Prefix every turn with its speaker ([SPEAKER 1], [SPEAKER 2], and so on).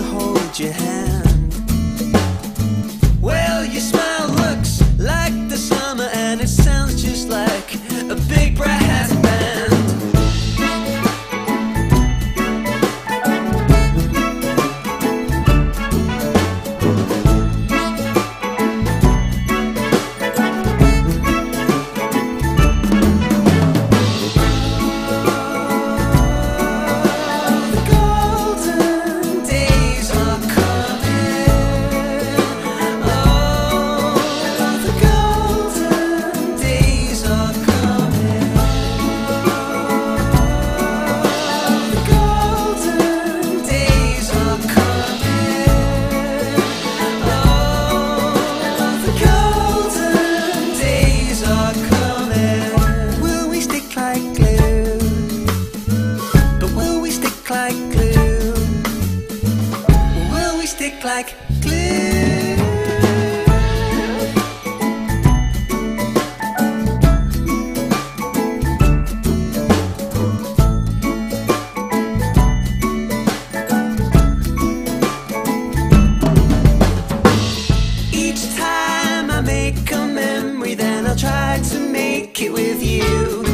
[SPEAKER 1] to hold your hand. Well, your smile looks like the summer, and it's ich dir gleich Glück. Each time I make a memory, then I'll try to make it with you.